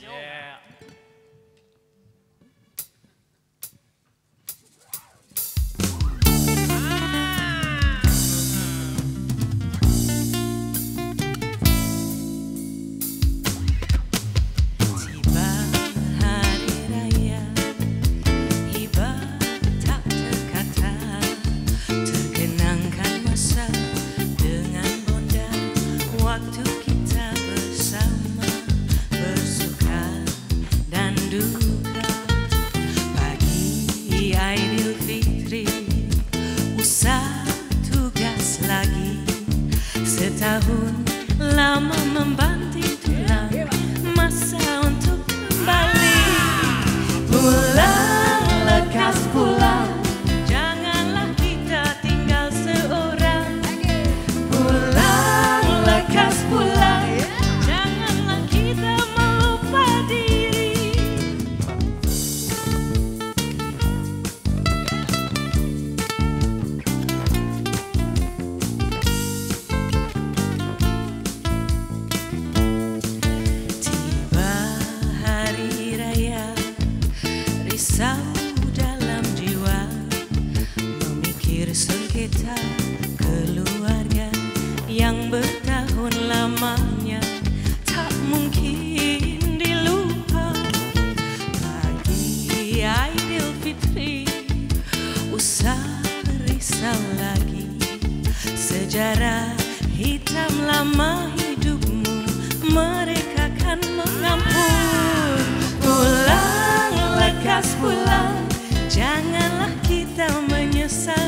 Yeah. Setahun lama membantu sejarah hitam lama hidupmu mereka kan mengampun. Pulang lekas pulang janganlah kita menyesal.